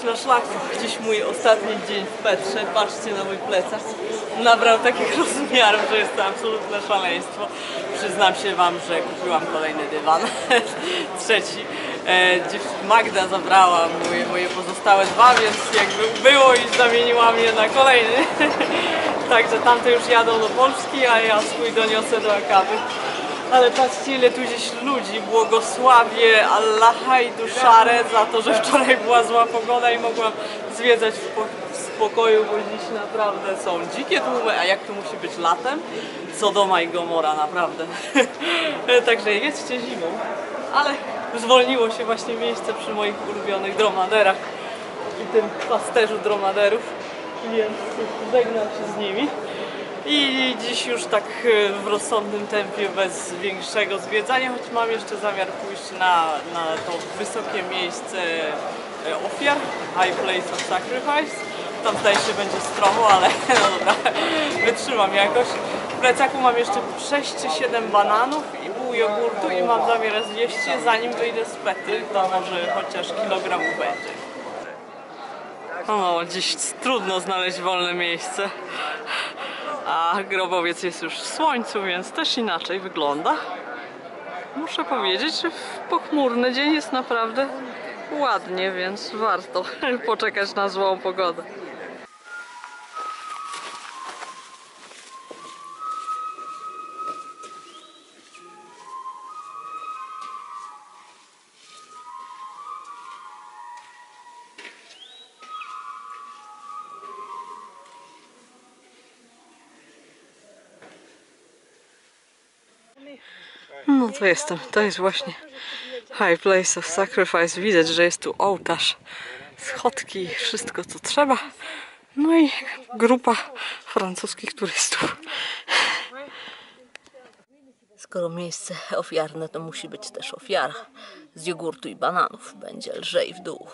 już na szlaku. Dziś mój ostatni dzień w Petrze. Patrzcie na mój plecak. Nabrał takich rozmiarów, że jest to absolutne szaleństwo. Przyznam się Wam, że kupiłam kolejny dywan. Trzeci. E, Magda zabrała moje, moje pozostałe dwa, więc jakby było i zamieniła mnie na kolejny. Także tamte już jadą do Polski, a ja swój doniosę do Akaby. Ale patrzcie ile tu gdzieś ludzi, błogosławię Allaha i duszarę za to, że wczoraj była zła pogoda i mogłam zwiedzać w, po, w spokoju, bo dziś naprawdę są dzikie tłumy, a jak tu musi być latem? Sodoma i Gomora, naprawdę. Także jedźcie zimą. Ale zwolniło się właśnie miejsce przy moich ulubionych dromaderach i tym pasterzu dromaderów, więc żegnam się z nimi. I dziś już tak e, w rozsądnym tempie, bez większego zwiedzania, choć mam jeszcze zamiar pójść na, na to wysokie miejsce e, ofiar, High Place of Sacrifice. Tam zdaje się będzie stromo, ale no wytrzymam jakoś. W plecaku mam jeszcze 6 czy 7 bananów i pół jogurtu i mam zamiar zjeść je zanim wyjdę z pety, to może chociaż kilogramu będzie. O, dziś trudno znaleźć wolne miejsce. A grobowiec jest już w słońcu, więc też inaczej wygląda. Muszę powiedzieć, że w pochmurny dzień jest naprawdę ładnie, więc warto poczekać na złą pogodę. To jestem. To jest właśnie High Place of Sacrifice. Widać, że jest tu ołtarz, schodki, wszystko co trzeba. No i grupa francuskich turystów. Skoro miejsce ofiarne, to musi być też ofiara. Z jogurtu i bananów będzie lżej w dół.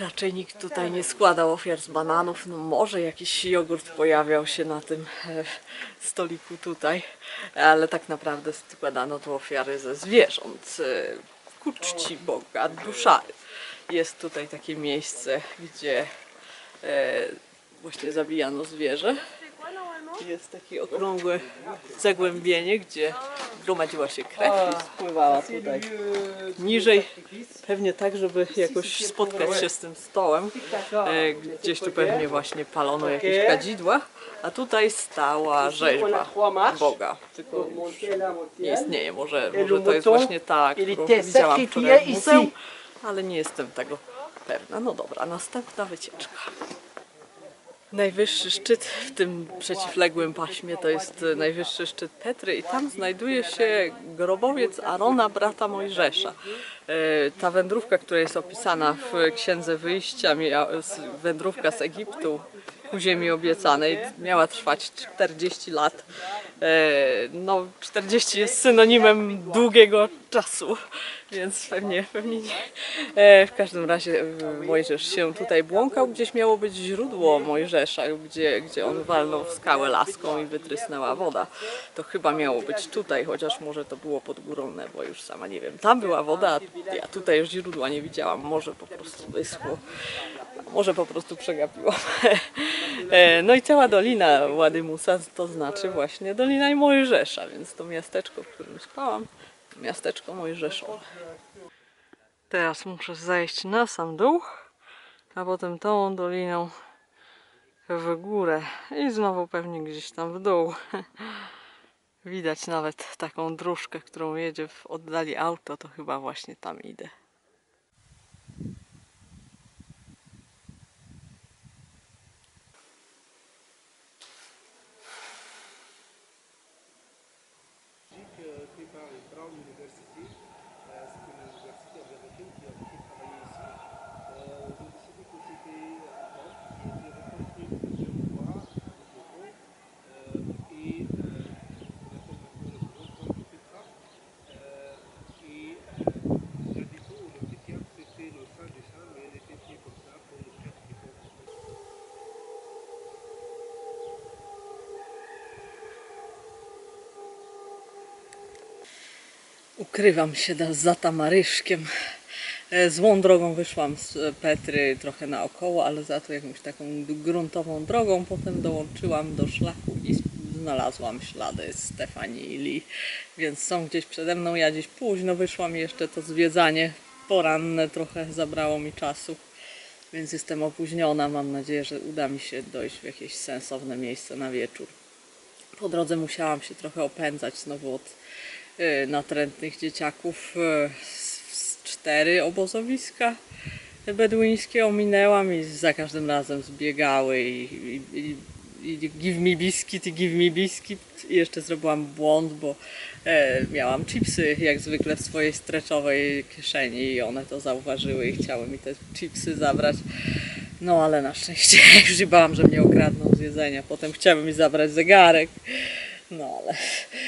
Raczej nikt tutaj nie składał ofiar z bananów. No może jakiś jogurt pojawiał się na tym e, stoliku tutaj, ale tak naprawdę składano tu ofiary ze zwierząt e, ku czci Boga, duszary. Jest tutaj takie miejsce, gdzie e, właśnie zabijano zwierzę. Jest takie okrągłe zagłębienie, gdzie gromadziła się krew i spływała tutaj niżej. Pewnie tak, żeby jakoś spotkać się z tym stołem. E, Gdzieś tu pewnie właśnie palono jakieś kadzidła, a tutaj stała rzeźba Boga. Tylko nie istnieje. Może, może to jest właśnie ta, którą widziałam wczoraj w muzeum, ale nie jestem tego pewna. No dobra, następna wycieczka. Najwyższy szczyt w tym przeciwległym paśmie to jest e, najwyższy szczyt Petry i tam znajduje się grobowiec Arona, brata Mojżesza. E, Ta wędrówka, która jest opisana w Księdze Wyjścia, wędrówka z Egiptu ku ziemi obiecanej, miała trwać 40 lat. E, No, 40 jest synonimem długiego czasu, więc pewnie, pewnie nie. E, W każdym razie e, Mojżesz się tutaj błąkał. Gdzieś miało być źródło Mojżesza, gdzie, gdzie on walnął w skałę laską i wytrysnęła woda. To chyba miało być tutaj, chociaż może to było pod górą Nebo, już sama nie wiem. Tam była woda, a ja tutaj już źródła nie widziałam. Może po prostu wyschło. Może po prostu przegapiłam. No i cała dolina Ładymusa to znaczy właśnie Dolina Mojżesza, więc to miasteczko, w którym spałam, to miasteczko Mojżeszowe. Teraz muszę zejść na sam dół, a potem tą doliną w górę i znowu pewnie gdzieś tam w dół. Widać nawet taką dróżkę, którą jedzie w oddali auto, to chyba właśnie tam idę. Ukrywam się za tamaryszkiem. E, Złą drogą wyszłam z e, Petry trochę naokoło, ale za to jakąś taką gruntową drogą. Potem dołączyłam do szlaku i znalazłam ślady Stefanii i Lee, więc są gdzieś przede mną. Ja dziś późno wyszłam jeszcze to zwiedzanie poranne trochę zabrało mi czasu, więc jestem opóźniona. Mam nadzieję, że uda mi się dojść w jakieś sensowne miejsce na wieczór. Po drodze musiałam się trochę opędzać znowu od natrętnych dzieciaków. Y, z, cztery obozowiska beduińskie ominęłam i za każdym razem zbiegały i, i, i, give me biscuit give me biscuit. I jeszcze zrobiłam błąd, bo e, miałam chipsy jak zwykle w swojej streczowej kieszeni i one to zauważyły i chciały mi te chipsy zabrać. No ale na szczęście już się bałam, że mnie okradną z jedzenia. Potem chciały mi zabrać zegarek. No ale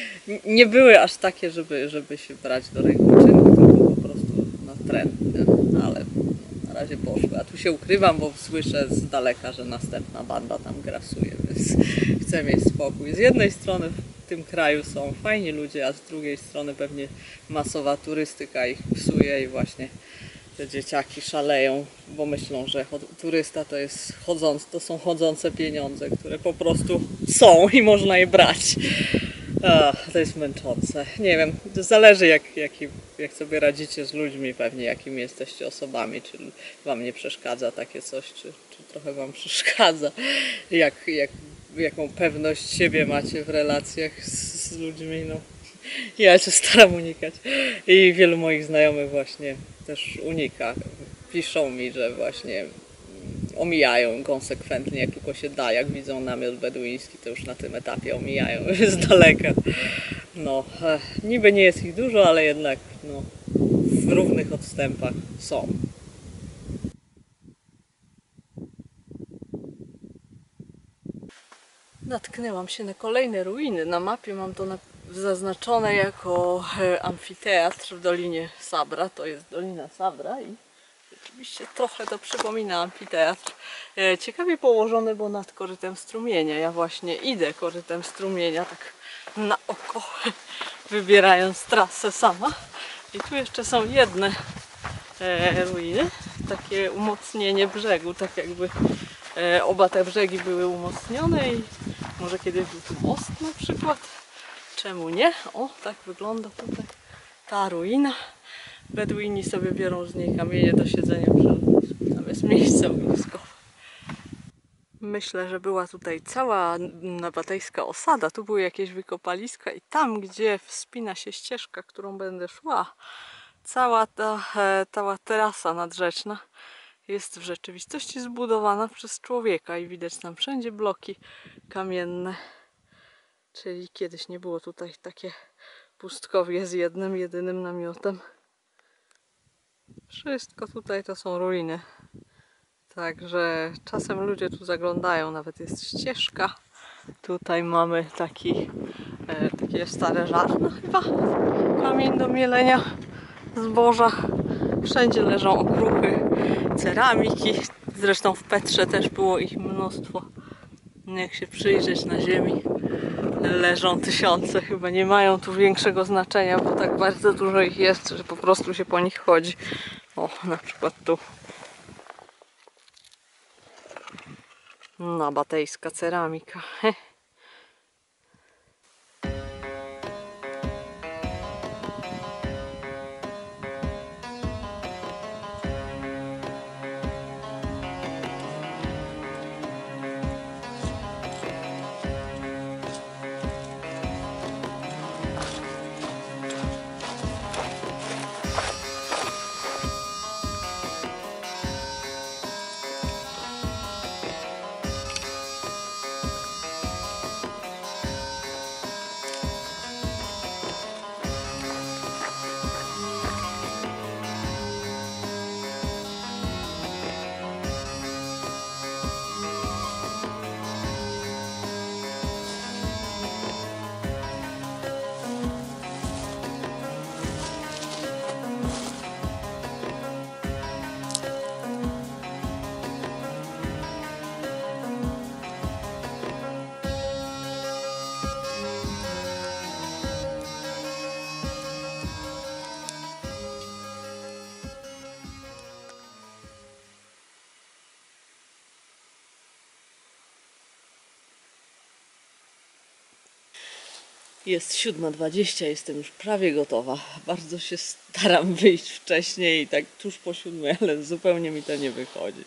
nie były aż takie, żeby, żeby się brać do rękoczynów, tylko po prostu natrętne. Ale no, na razie poszły. A tu się ukrywam, bo słyszę z daleka, że następna banda tam grasuje, więc chcę mieć spokój. Z jednej strony w tym kraju są fajni ludzie, a z drugiej strony pewnie masowa turystyka ich psuje i właśnie te dzieciaki szaleją, bo myślą, że turysta to jest chodząc, to są chodzące pieniądze, które po prostu są i można je brać. Ach, to jest męczące. Nie wiem, zależy jak, jaki, jak sobie radzicie z ludźmi, pewnie jakimi jesteście osobami, czy wam nie przeszkadza takie coś, czy, czy trochę wam przeszkadza, jak, jak, jaką pewność siebie macie w relacjach z, z ludźmi. No. Ja się staram unikać i wielu moich znajomych właśnie też unika. Piszą mi, że właśnie omijają konsekwentnie, jak tylko się da, jak widzą namiot beduiński, to już na tym etapie omijają z daleka. No, eh, niby nie jest ich dużo, ale jednak no, w równych odstępach są. Natknęłam się na kolejne ruiny. Na mapie mam to na, zaznaczone jako e, amfiteatr w Dolinie Sabra. To jest Dolina Sabra i rzeczywiście trochę to przypomina amfiteatr. E, ciekawie położony, bo nad korytem strumienia. Ja właśnie idę korytem strumienia, tak na oko, wybierając trasę sama. I tu jeszcze są jedne e, ruiny, takie umocnienie brzegu, tak jakby oba te brzegi były umocnione i może kiedyś był tu most na przykład. Czemu nie? O, tak wygląda tutaj ta ruina. Beduini sobie biorą z niej kamienie do siedzenia. Tam jest miejsce ogniskowe. Myślę, że była tutaj cała nabatejska osada. Tu były jakieś wykopaliska i tam, gdzie wspina się ścieżka, którą będę szła, cała ta, e, cała terasa nadrzeczna jest w rzeczywistości zbudowana przez człowieka i widać tam wszędzie bloki kamienne. Czyli kiedyś nie było tutaj takie pustkowie z jednym, jedynym namiotem. Wszystko tutaj to są ruiny. Także czasem ludzie tu zaglądają, nawet jest ścieżka. Tutaj mamy taki, e, takie stare żarno chyba, kamień do mielenia zboża. Wszędzie leżą okruchy ceramiki. Zresztą w Petrze też było ich mnóstwo. Jak się przyjrzeć na ziemi, leżą tysiące. Chyba nie mają tu większego znaczenia, bo tak bardzo dużo ich jest, że po prostu się po nich chodzi. O, na przykład tu. Nabatejska ceramika. Jest 7.20, jestem już prawie gotowa. Bardzo się staram wyjść wcześniej, tak tuż po siódmej, ale zupełnie mi to nie wychodzi.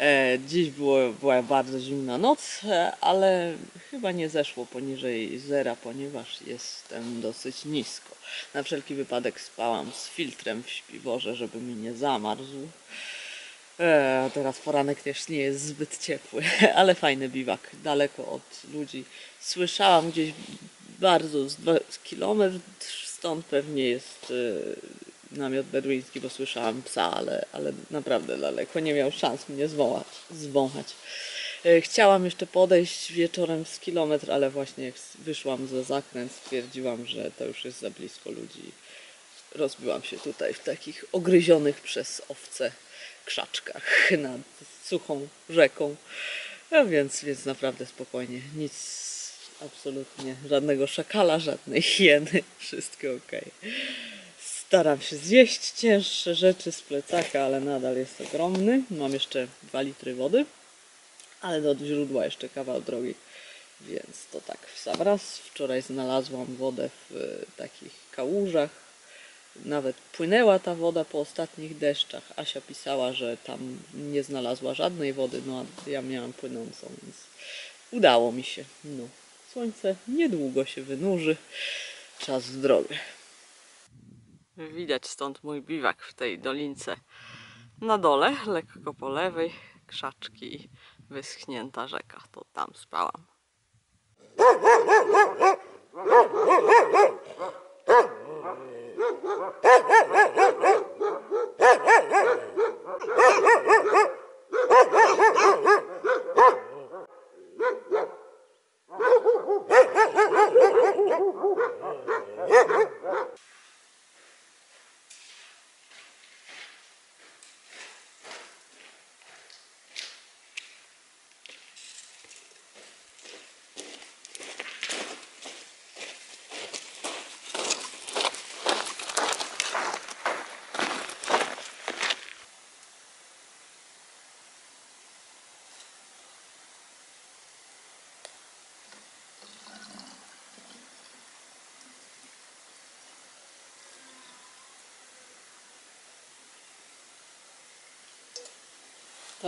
E, dziś było, była bardzo zimna noc, e, ale chyba nie zeszło poniżej zera, ponieważ jestem dosyć nisko. Na wszelki wypadek spałam z filtrem w śpiworze, żeby mi nie zamarzł. E, teraz poranek też nie jest zbyt ciepły, ale fajny biwak, daleko od ludzi. Słyszałam gdzieś bardzo, z, dwa, kilometr stąd pewnie jest e, namiot beduiński, bo słyszałam psa, ale, ale naprawdę daleko, nie miał szans mnie zwąchać. zwąchać. E, Chciałam jeszcze podejść wieczorem z kilometr, ale właśnie jak wyszłam za zakręt, stwierdziłam, że to już jest za blisko ludzi. Rozbiłam się tutaj w takich ogryzionych przez owce krzaczkach nad suchą rzeką. A więc, więc naprawdę spokojnie. Nic, absolutnie, żadnego szakala, żadnej hieny. Wszystko ok. Staram się zjeść cięższe rzeczy z plecaka, ale nadal jest ogromny. Mam jeszcze 2 litry wody, ale do źródła jeszcze kawał drogi. Więc to tak w sam raz. Wczoraj znalazłam wodę w e, takich kałużach. Nawet płynęła ta woda po ostatnich deszczach. Asia pisała, że tam nie znalazła żadnej wody, no a ja miałam płynącą, więc udało mi się. No, słońce niedługo się wynurzy. Czas w drogę. Widać stąd mój biwak w tej dolince. Na dole, lekko po lewej, krzaczki i wyschnięta rzeka. To tam spałam.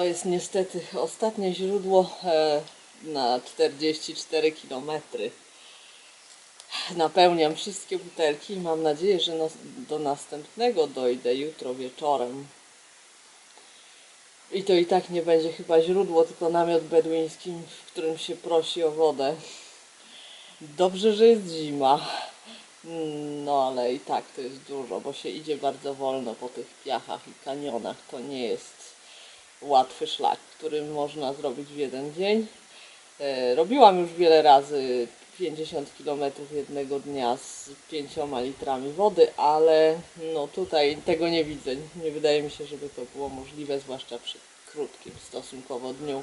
Jest niestety ostatnie źródło e, na 44 km. Napełniam wszystkie butelki i mam nadzieję, że do następnego dojdę jutro wieczorem. I to i tak nie będzie chyba źródło, tylko namiot beduiński, w którym się prosi o wodę. Dobrze, że jest zima. No ale i tak to jest dużo, bo się idzie bardzo wolno po tych piachach i kanionach. To nie jest łatwy szlak, który można zrobić w jeden dzień. E, Robiłam już wiele razy 50 km jednego dnia z 5 litrami wody, ale no tutaj tego nie widzę. Nie wydaje mi się, żeby to było możliwe, zwłaszcza przy krótkim stosunkowo dniu.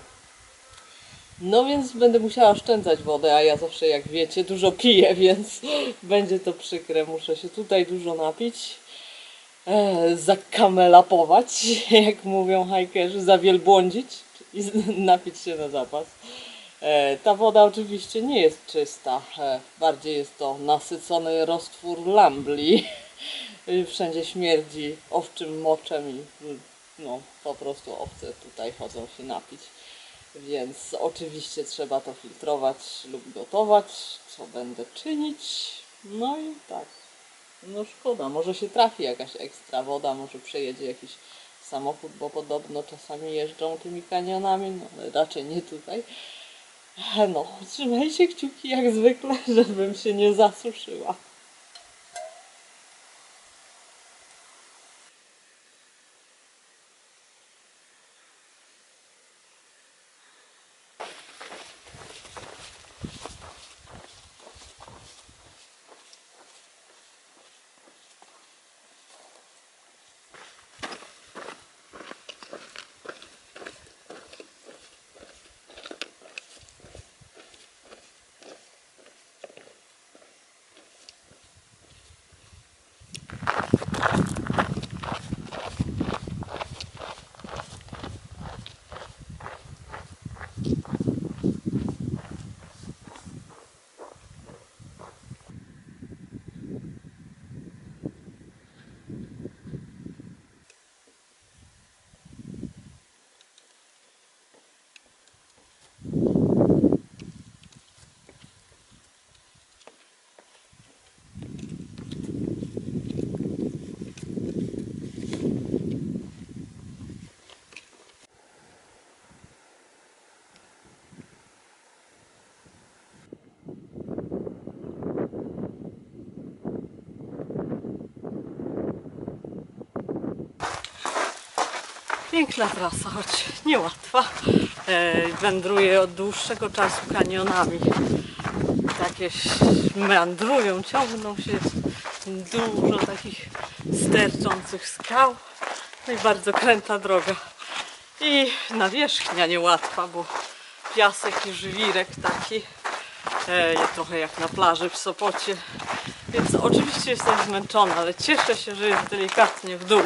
No więc będę musiała oszczędzać wodę, a ja zawsze, jak wiecie, dużo piję, więc będzie to przykre. Muszę się tutaj dużo napić zakamelapować, jak mówią hajkerzy, zawielbłądzić i napić się na zapas. E, ta woda oczywiście nie jest czysta, e, bardziej jest to nasycony roztwór lambli. E, Wszędzie śmierdzi owczym moczem i no, po prostu owce tutaj chodzą się napić. Więc oczywiście trzeba to filtrować lub gotować, co będę czynić. No i tak. No szkoda, może się trafi jakaś ekstra woda, może przejedzie jakiś samochód, bo podobno czasami jeżdżą tymi kanionami, no ale raczej nie tutaj. No, trzymajcie kciuki jak zwykle, żebym się nie zasuszyła. Piękna trasa, choć niełatwa. E, wędruję od dłuższego czasu kanionami. Takie meandrują, ciągną się. Dużo takich sterczących skał. No i bardzo kręta droga. I nawierzchnia niełatwa, bo piasek i żwirek taki. E, trochę jak na plaży w Sopocie. Więc oczywiście jestem zmęczona, ale cieszę się, że jest delikatnie w dół.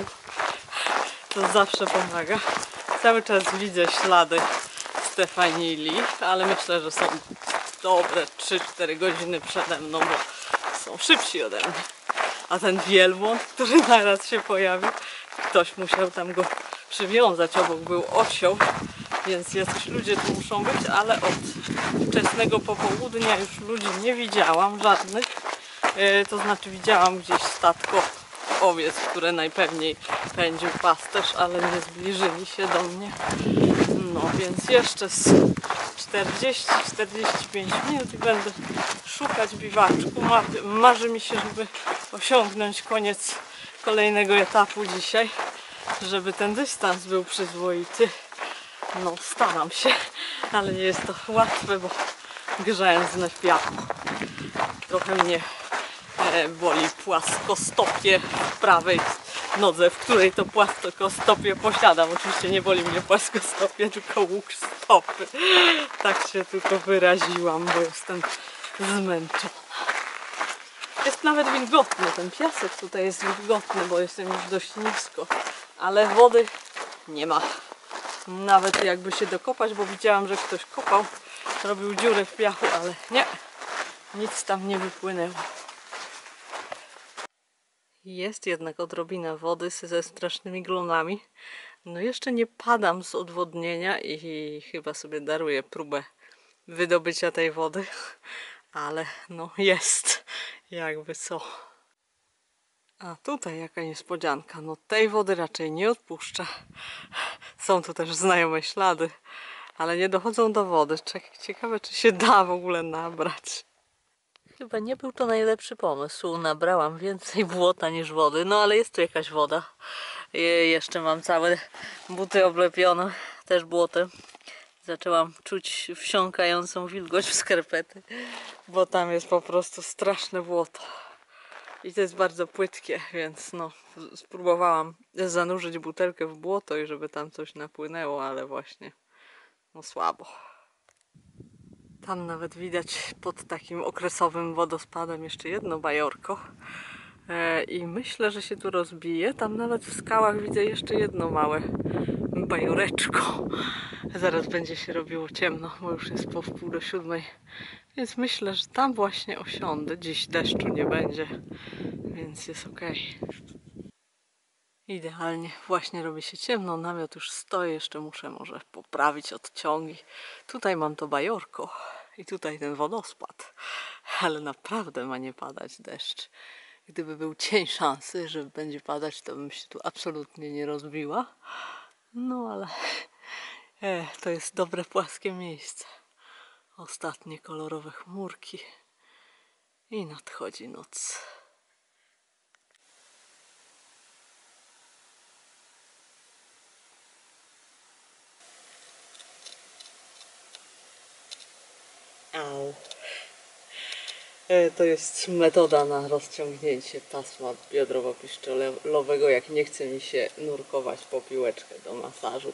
To zawsze pomaga. Cały czas widzę ślady Stefanili, ale myślę, że są dobre 3-4 godziny przede mną, bo są szybsi ode mnie. A ten wielbłąd, który naraz się pojawił, ktoś musiał tam go przywiązać. Obok był osioł, więc jacyś ludzie tu muszą być, ale od wczesnego popołudnia już ludzi nie widziałam żadnych. E, To znaczy widziałam gdzieś statko owiec, które najpewniej pędził pasterz, ale nie zbliżyli się do mnie. No więc jeszcze z 40-45 minut i będę szukać biwaczku. Ma- Marzy mi się, żeby osiągnąć koniec kolejnego etapu dzisiaj, żeby ten dystans był przyzwoity. No staram się, ale nie jest to łatwe, bo grzęznę w piachu. Trochę mnie boli płaskostopie w prawej nodze, w której to płaskostopie posiadam. Oczywiście nie boli mnie płaskostopie, tylko łuk stopy. Tak się tylko wyraziłam, bo jestem zmęczona. Jest nawet wilgotny, ten piasek tutaj jest wilgotny, bo jestem już dość nisko, ale wody nie ma. Nawet jakby się dokopać, bo widziałam, że ktoś kopał, robił dziurę w piachu, ale nie, nic tam nie wypłynęło. Jest jednak odrobina wody ze strasznymi glonami. No jeszcze nie padam z odwodnienia i chyba sobie daruję próbę wydobycia tej wody, ale no jest, jakby co. A tutaj jaka niespodzianka, no tej wody raczej nie odpuszcza. Są tu też znajome ślady, ale nie dochodzą do wody. Ciekawe, czy się da w ogóle nabrać. Chyba nie był to najlepszy pomysł. Nabrałam więcej błota niż wody, no ale jest tu jakaś woda. Je- jeszcze mam całe buty oblepione też błotem. Zaczęłam czuć wsiąkającą wilgoć w skarpety, bo tam jest po prostu straszne błoto. I to jest bardzo płytkie, więc no, spróbowałam zanurzyć butelkę w błoto i żeby tam coś napłynęło, ale właśnie no słabo. Tam nawet widać pod takim okresowym wodospadem jeszcze jedno bajorko. E, I myślę, że się tu rozbije. Tam nawet w skałach widzę jeszcze jedno małe bajoreczko. Zaraz będzie się robiło ciemno, bo już jest po wpół do siódmej. Więc myślę, że tam właśnie osiądę. Dziś deszczu nie będzie, więc jest ok. Idealnie. Właśnie robi się ciemno, namiot już stoi, jeszcze muszę może poprawić odciągi. Tutaj mam to bajorko i tutaj ten wodospad, ale naprawdę ma nie padać deszcz. Gdyby był cień szansy, że będzie padać, to bym się tu absolutnie nie rozbiła. No ale e, to jest dobre płaskie miejsce. Ostatnie kolorowe chmurki i nadchodzi noc. Au. E, To jest metoda na rozciągnięcie pasma biodrowo-piszczelowego, jak nie chce mi się nurkować po piłeczkę do masażu.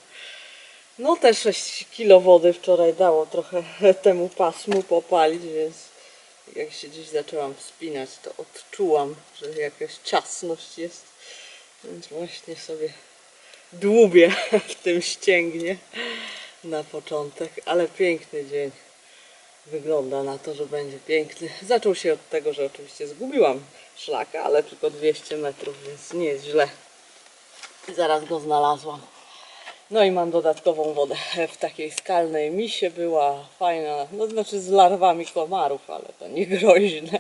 No te 6 kilo wody wczoraj dało trochę temu pasmu popalić, więc jak się dziś zaczęłam wspinać, to odczułam, że jakaś ciasność jest. Więc właśnie sobie dłubię w tym ścięgnie na początek, ale piękny dzień. Wygląda na to, że będzie piękny. Zaczął się od tego, że oczywiście zgubiłam szlaka, ale tylko 200 metrów, więc nie jest źle. Zaraz go znalazłam. No i mam dodatkową wodę w takiej skalnej misie była fajna, no znaczy z larwami komarów, ale to nie groźne.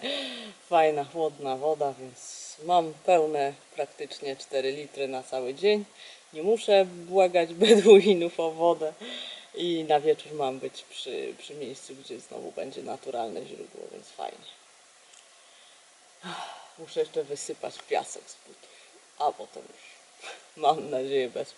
Fajna, chłodna woda, więc mam pełne praktycznie 4 litry na cały dzień. Nie muszę błagać beduinów o wodę i na wieczór mam być przy, przy miejscu, gdzie znowu będzie naturalne źródło, więc fajnie. Muszę jeszcze wysypać piasek z butów, a potem już. Mam nadzieję bez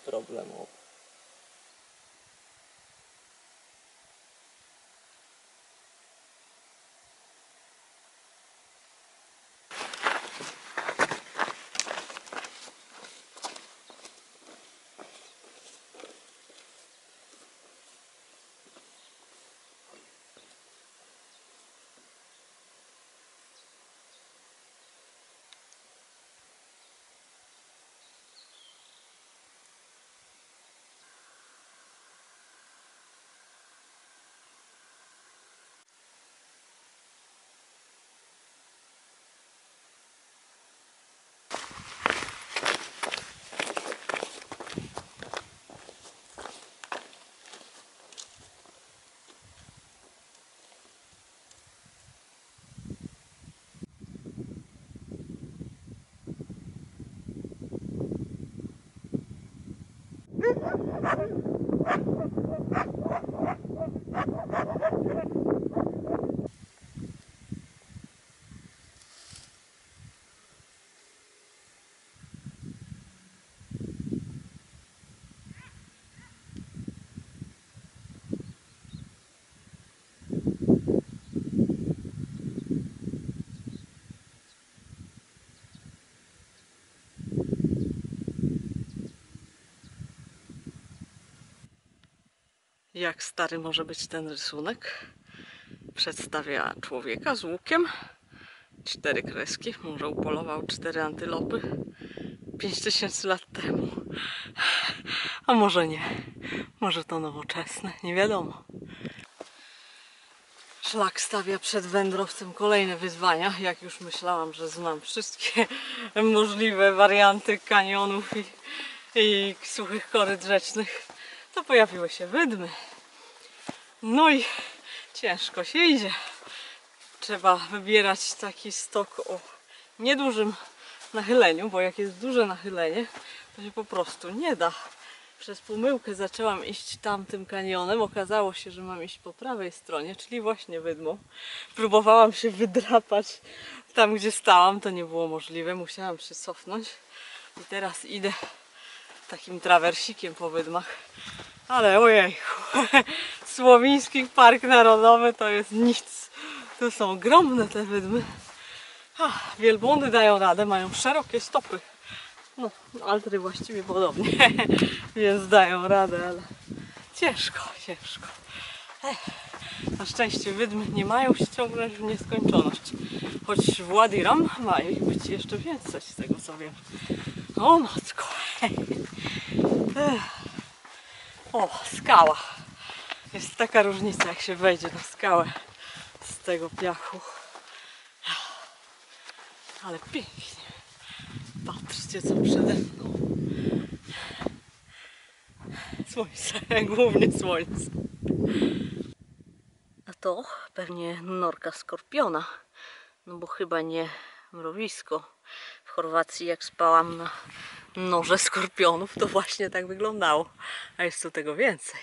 problemu Jak stary może być ten rysunek? Przedstawia człowieka z łukiem. Cztery kreski. Może upolował cztery antylopy. Pięć tysięcy lat temu. A może nie. Może to nowoczesne. Nie wiadomo. Szlak stawia przed wędrowcem kolejne wyzwania. Jak już myślałam, że znam wszystkie możliwe warianty kanionów i, i suchych koryt rzecznych, pojawiły się wydmy. No i ciężko się idzie. Trzeba wybierać taki stok o niedużym nachyleniu, bo jak jest duże nachylenie, to się po prostu nie da. Przez pomyłkę zaczęłam iść tamtym kanionem. Okazało się, że mam iść po prawej stronie, czyli właśnie wydmą. Próbowałam się wydrapać tam, gdzie stałam. To nie było możliwe. Musiałam się cofnąć. I teraz idę takim trawersikiem po wydmach. Ale ojej, Słowiński Park Narodowy to jest nic. To są ogromne te wydmy. Ach, wielbłądy dają radę, mają szerokie stopy. No, altry właściwie podobnie, więc dają radę, ale ciężko, ciężko. Ech. Na szczęście wydmy nie mają się ciągnąć w nieskończoność. Choć w Wadiram ma ich być jeszcze więcej, z tego co wiem. O matko. Ech. O, skała. Jest taka różnica, jak się wejdzie na skałę z tego piachu. Ale pięknie. Patrzcie, co przede mną. Słońce, głównie słońce. A to pewnie norka skorpiona. No bo chyba nie mrowisko. W Chorwacji, jak spałam na noże skorpionów, to właśnie tak wyglądało. A jest tu tego więcej.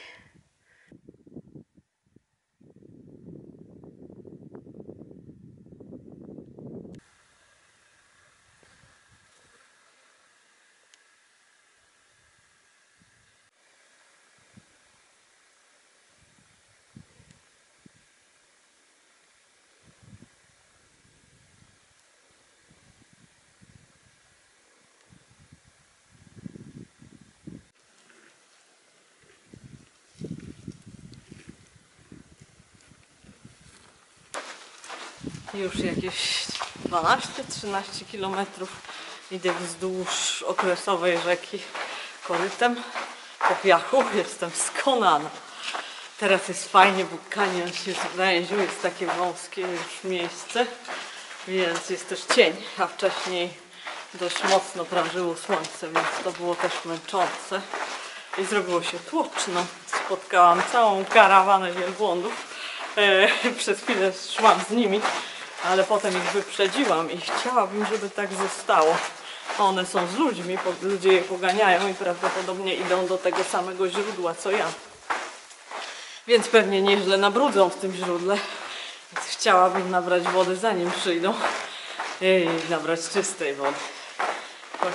Już jakieś 12-13 kilometrów idę wzdłuż okresowej rzeki korytem po piachu. Jestem skonana. Teraz jest fajnie, bo kanion się zwęził, jest takie wąskie już miejsce, więc jest też cień, a wcześniej dość mocno prażyło słońce, więc to było też męczące. I zrobiło się tłoczno. Spotkałam całą karawanę wielbłądów. E, przez chwilę szłam z nimi, ale potem ich wyprzedziłam i chciałabym, żeby tak zostało. One są z ludźmi, ludzie je poganiają i prawdopodobnie idą do tego samego źródła co ja. Więc pewnie nieźle nabrudzą w tym źródle. Więc chciałabym nabrać wody zanim przyjdą i nabrać czystej wody. Choć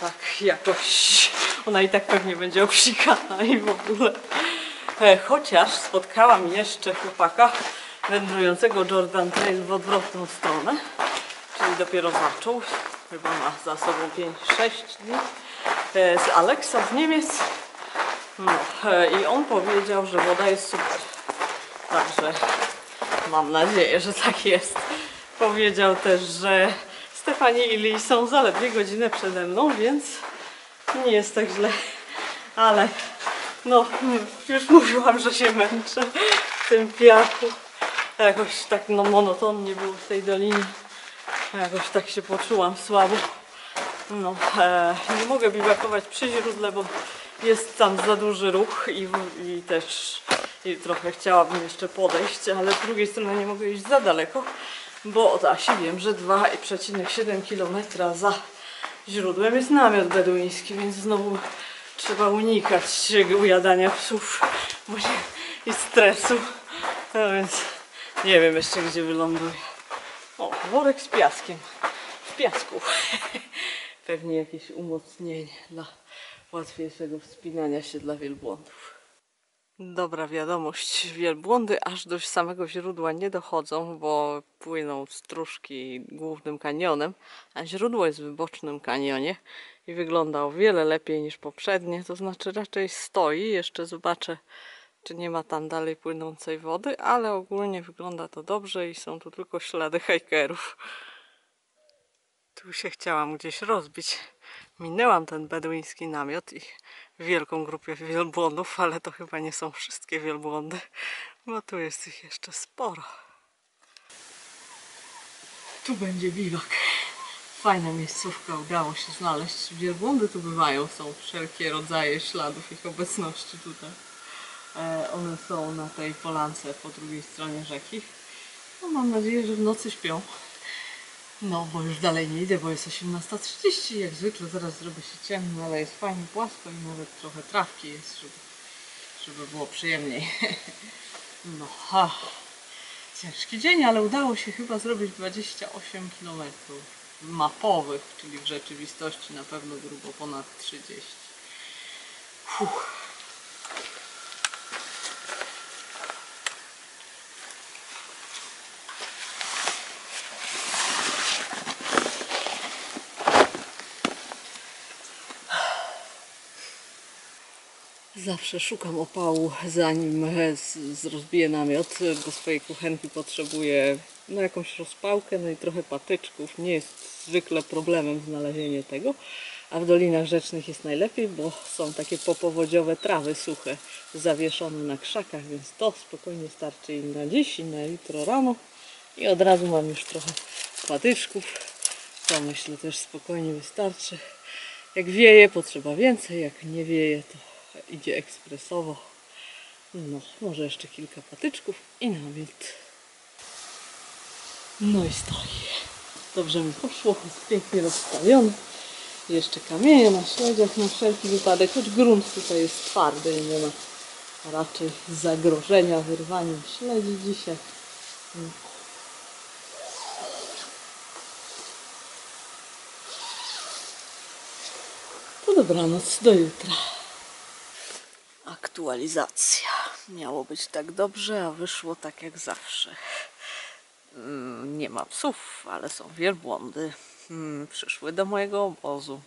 tak jakoś ona i tak pewnie będzie obsikana i w ogóle. E, Chociaż spotkałam jeszcze chłopaka wędrującego Jordan Trail w odwrotną stronę, czyli dopiero zaczął, chyba ma za sobą 5-6 dni, e, z Alexa z Niemiec. No, e, i on powiedział, że woda jest super. Także mam nadzieję, że tak jest. Powiedział też, że Stefani i Lee są zaledwie godzinę przede mną, więc nie jest tak źle. Ale no, już mówiłam, że się męczę w tym piachu. Jakoś tak no, monotonnie było w tej dolinie. Jakoś tak się poczułam słabo. No, e, nie mogę biwakować przy źródle, bo jest tam za duży ruch i, i też i trochę chciałabym jeszcze podejść, ale z drugiej strony nie mogę iść za daleko, bo od Asi wiem, że 2,7 km za źródłem jest namiot beduiński, więc znowu Trzeba unikać ujadania psów i stresu. No więc nie wiem jeszcze gdzie wyląduję. O, worek z piaskiem. W piasku. Pewnie jakieś umocnienie dla łatwiejszego wspinania się dla wielbłądów. Dobra wiadomość, wielbłądy aż do samego źródła nie dochodzą, bo płyną stróżki głównym kanionem, a źródło jest w bocznym kanionie i wygląda o wiele lepiej niż poprzednie, to znaczy raczej stoi, jeszcze zobaczę czy nie ma tam dalej płynącej wody, ale ogólnie wygląda to dobrze i są tu tylko ślady hajkerów. Tu się chciałam gdzieś rozbić. Minęłam ten beduiński namiot i wielką grupę wielbłądów, ale to chyba nie są wszystkie wielbłądy, bo tu jest ich jeszcze sporo. Tu będzie biwak. Fajna miejscówka, udało się znaleźć. Wielbłądy tu bywają, są wszelkie rodzaje śladów ich obecności tutaj. E, one są na tej polance po drugiej stronie rzeki. No, mam nadzieję, że w nocy śpią. No, bo już dalej nie idę, bo jest 18.30. Jak zwykle zaraz zrobi się ciemno, ale jest fajnie płasko i nawet trochę trawki jest, żeby, żeby było przyjemniej. No, ha. Ciężki dzień, ale udało się chyba zrobić 28 km mapowych, czyli w rzeczywistości na pewno grubo ponad 30. Fuh. Zawsze szukam opału, zanim rozbiję namiot. Do swojej kuchenki potrzebuję no, jakąś rozpałkę, no i trochę patyczków. Nie jest zwykle problemem znalezienie tego, a w dolinach rzecznych jest najlepiej, bo są takie popowodziowe trawy suche zawieszone na krzakach, więc to spokojnie starczy i na dziś, i na jutro rano. I od razu mam już trochę patyczków. To myślę też spokojnie wystarczy. Jak wieje, potrzeba więcej, jak nie wieje, to idzie ekspresowo. No, może jeszcze kilka patyczków i namiot. No i stoi. Dobrze mi poszło, jest pięknie rozstawiony. Jeszcze kamienie na śledziach na wszelki wypadek, choć grunt tutaj jest twardy i nie ma raczej zagrożenia wyrwaniem śledzi dzisiaj. To dobranoc, do jutra. Aktualizacja. Miało być tak dobrze, a wyszło tak jak zawsze. Mm, Nie ma psów, ale są wielbłądy. Mm, Przyszły do mojego obozu.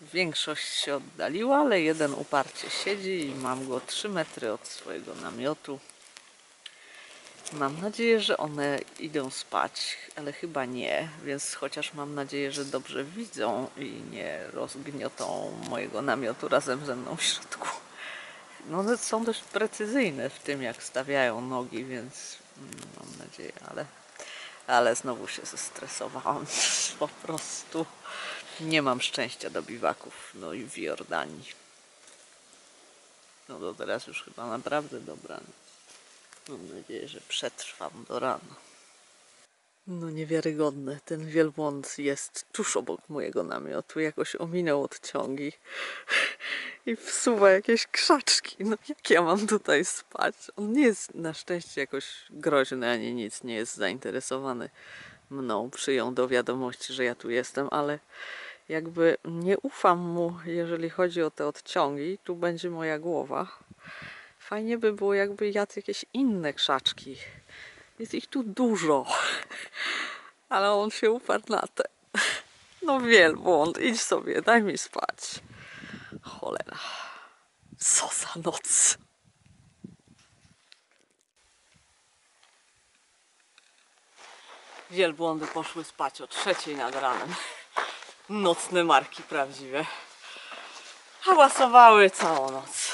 Większość się oddaliła, ale jeden uparcie siedzi i mam go 3 metry od swojego namiotu. Mam nadzieję, że one idą spać, ale chyba nie, więc chociaż mam nadzieję, że dobrze widzą i nie rozgniotą mojego namiotu razem ze mną w środku. No one są dość precyzyjne w tym, jak stawiają nogi, więc mm, mam nadzieję, ale, ale znowu się zestresowałam. Po prostu nie mam szczęścia do biwaków, no i w Jordanii. No to teraz już chyba naprawdę dobranoc. Mam nadzieję, że przetrwam do rana. No niewiarygodne. Ten wielbłąd jest tuż obok mojego namiotu. Jakoś ominął odciągi i wsuwa jakieś krzaczki. No jak ja mam tutaj spać? On nie jest na szczęście jakoś groźny ani nic. Nie jest zainteresowany mną. Przyjął do wiadomości, że ja tu jestem, ale jakby nie ufam mu, jeżeli chodzi o te odciągi. Tu będzie moja głowa. Fajnie by było, jakby jadł jakieś inne krzaczki. Jest ich tu dużo. Ale on się uparł na te. No wielbłąd, idź sobie, daj mi spać. Cholera. Co za noc. Wielbłądy poszły spać o trzeciej nad ranem. Nocne marki prawdziwe. Hałasowały całą noc.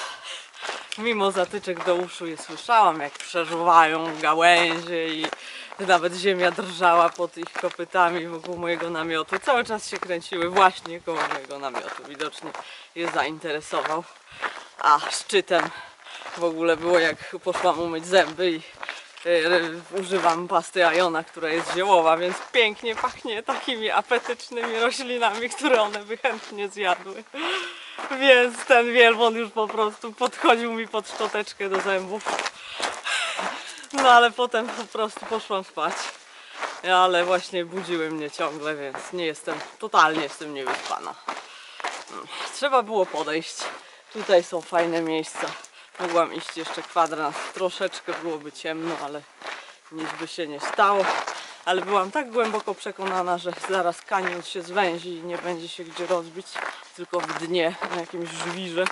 Mimo zatyczek do uszu je słyszałam, jak przeżuwają gałęzie i nawet ziemia drżała pod ich kopytami wokół mojego namiotu. Cały czas się kręciły właśnie koło mojego namiotu. Widocznie je zainteresował. A szczytem w ogóle było jak poszłam umyć zęby i e, używam pasty Iona, która jest ziołowa, więc pięknie pachnie takimi apetycznymi roślinami, które one by chętnie zjadły. Więc ten wielbłąd już po prostu podchodził mi pod szczoteczkę do zębów. No ale potem po prostu poszłam spać. Ale właśnie budziły mnie ciągle, więc nie jestem, totalnie jestem niewyspana. Trzeba było podejść. Tutaj są fajne miejsca. Mogłam iść jeszcze kwadrans. Troszeczkę byłoby ciemno, ale nic by się nie stało. Ale byłam tak głęboko przekonana, że zaraz kanion się zwęzi i nie będzie się gdzie rozbić, tylko w dnie na jakimś żwirze,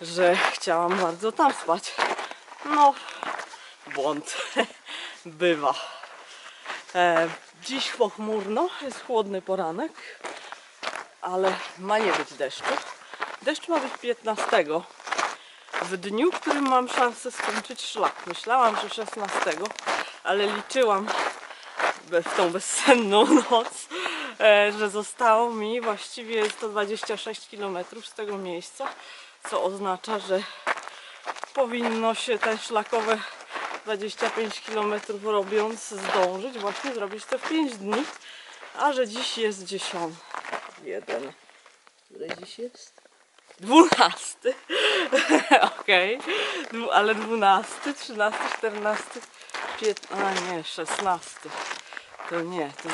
że chciałam bardzo tam spać. No, błąd. Bywa. E, dziś pochmurno, jest chłodny poranek, ale ma nie być deszczu. Deszcz ma być 15. W dniu, w którym mam szansę skończyć szlak. Myślałam, że 16, ale liczyłam w tą bezsenną noc, e, że zostało mi właściwie 126 km z tego miejsca, co oznacza, że powinno się te szlakowe 25 km robiąc zdążyć właśnie zrobić to w 5 dni, a że dziś jest 10. Jeden. Ile dziś jest? 12. Okej. Dwu- Ale 12, 13, 14, 15, a nie, 16. To nie, to,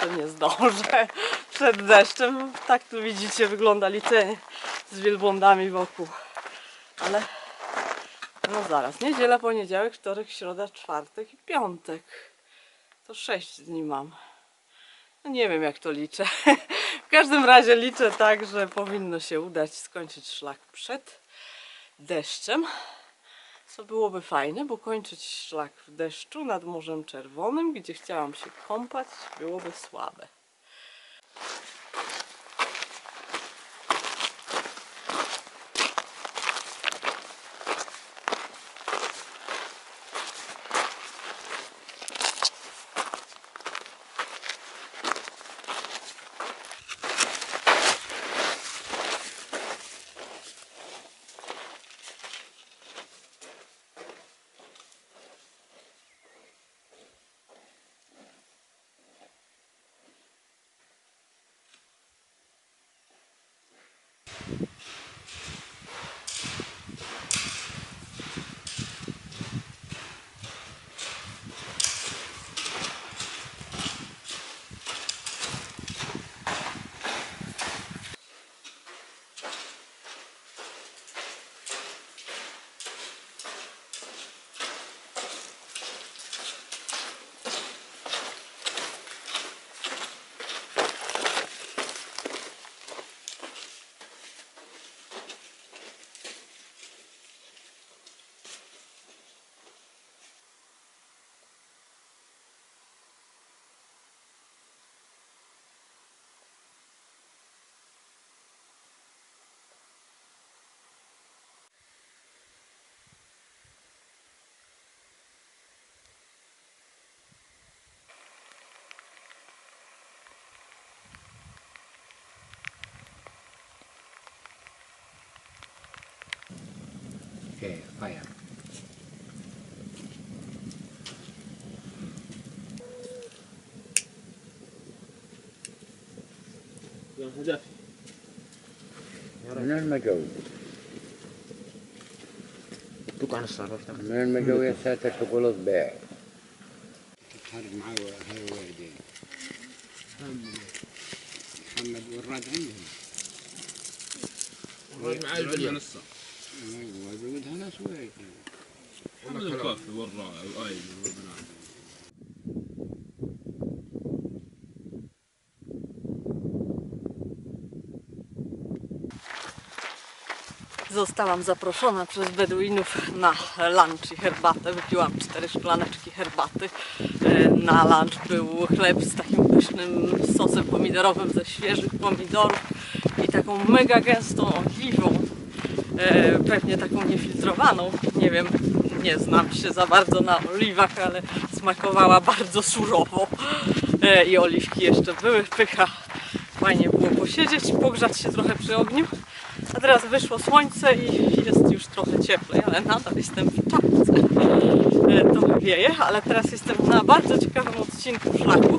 to nie zdążę. Przed deszczem, tak tu widzicie, wygląda liczenie z wielbłądami wokół. Ale no zaraz, niedziela, poniedziałek, wtorek, środa, czwartek i piątek. To 6 dni mam. No nie wiem jak to liczę. W każdym razie liczę tak, że powinno się udać skończyć szlak przed deszczem. Co byłoby fajne, bo kończyć szlak w deszczu nad Morzem Czerwonym, gdzie chciałam się kąpać, byłoby słabe. إيه طيب من المجاوي توقع عن الصرف من المجاوي ساتر تقول طباع حارب معاه هاي واحدين محمد والراد عندهم والراد معاه البلية. ايوه زودها ناس وياك محمد الكافي وراء ايضا وبنات Zostałam zaproszona przez Beduinów na lunch i herbatę. Wypiłam cztery szklaneczki herbaty. E, Na lunch był chleb z takim pysznym sosem pomidorowym ze świeżych pomidorów i taką mega gęstą oliwą. E, Pewnie taką niefiltrowaną. Nie wiem, nie znam się za bardzo na oliwach, ale smakowała bardzo surowo. E, I oliwki jeszcze były pycha. Fajnie było posiedzieć, pogrzać się trochę przy ogniu. A teraz wyszło słońce i jest już trochę cieplej, ale nadal jestem w czapce. E, Trochę wieje, ale teraz jestem na bardzo ciekawym odcinku szlaku,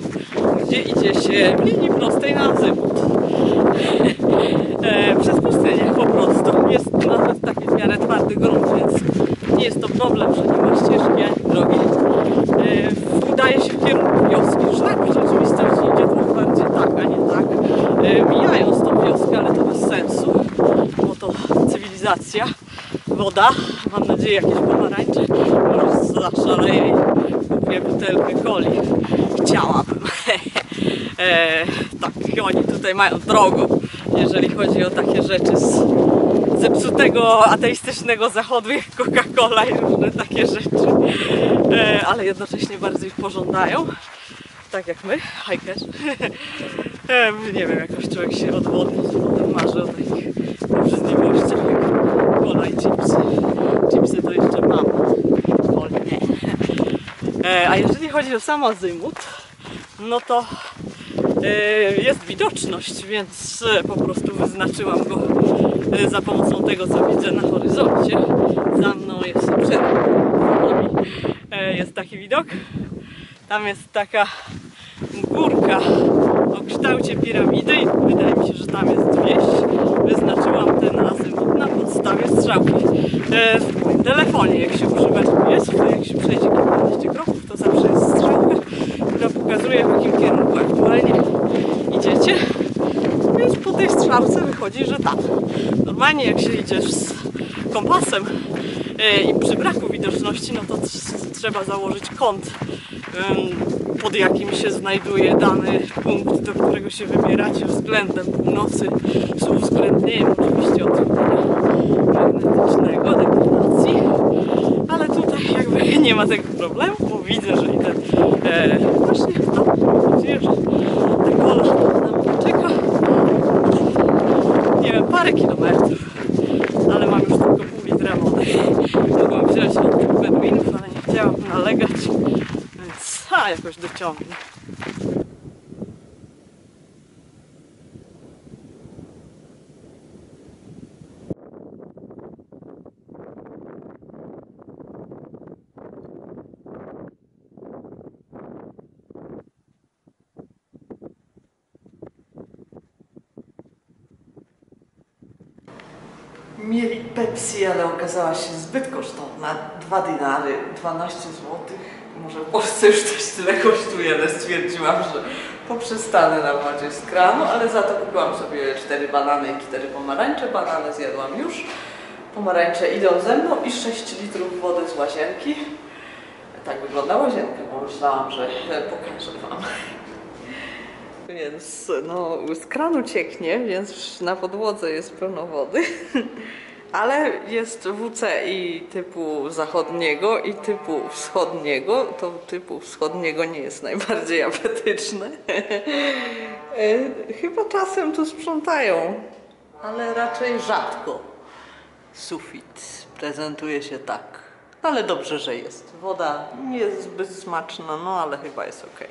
gdzie idzie się linii prostej na azymut. E, przez pustynię po prostu. Jest nawet taki w miarę twardy grunt, więc nie jest to problem, że nie ma ścieżki ani drogi. E, udaje się w kierunku wioski, już tak w rzeczywistości idzie trochę bardziej tak, a nie tak. E, Mijając tą wioskę, ale to bez sensu, bo to cywilizacja, woda, mam nadzieję jakieś pomarańcze zaszaleję kupię butelkę coli. Chciałabym. e, tak, oni tutaj mają drogo, jeżeli chodzi o takie rzeczy z zepsutego ateistycznego zachodu jak Coca-Cola i różne takie rzeczy, e, ale jednocześnie bardzo ich pożądają, tak jak my, hikers. E, nie wiem, jakoś człowiek się odwodni, potem marzy o takich obrzydliwościach jak cola i chipsy. Chipsy to jeszcze nie. E, a jeżeli chodzi o sam azymut, no to e, jest widoczność, więc e, po prostu wyznaczyłam go za pomocą tego, co widzę na horyzoncie. Za mną jest przed nami jest taki widok. Tam jest taka górka o kształcie piramidy i wydaje mi się, że tam jest wieś. Wyznaczyłam ten azymut na podstawie strzałki telefonie. Jak się przybatujesz, to jak się przejdzie kilkanaście kroków, to zawsze jest strzałka, która pokazuje w jakim kierunku aktualnie idziecie. Więc po tej strzałce wychodzi, że tam. Normalnie jak się idziesz z kompasem e, i przy braku widoczności, no to tr- trzeba założyć kąt, pod jakim się znajduje dany punkt, do którego się wybieracie względem północy, z uwzględnieniem oczywiście odczytania magnetycznego, Ale tutaj jakby nie ma tego problemu, bo widzę, że idę e, właśnie tam, mam nadzieję, że ta kola na mnie czeka. Nie wiem, parę kilometrów, ale mam już tylko pół litra wody. Mogłam wziąć od tych ale nie chciałam nalegać, więc a, jakoś dociągnę. Okazała się zbyt kosztowna. 2 dinary, 12 zł. Może w Polsce już coś tyle kosztuje, ale stwierdziłam, że poprzestanę na wodzie z kranu, ale za to kupiłam sobie 4 banany i 4 pomarańcze. Banany zjadłam już. Pomarańcze idą ze mną i 6 litrów wody z łazienki. Tak wygląda łazienka, bo myślałam, że pokażę Wam. Więc no, z kranu cieknie, więc na podłodze jest pełno wody. Ale jest WCI typu zachodniego i typu wschodniego. To typu wschodniego nie jest najbardziej apetyczne. Chyba czasem tu sprzątają, ale raczej rzadko. Sufit prezentuje się tak. Ale dobrze, że jest. Woda nie jest zbyt smaczna, no ale chyba jest ok.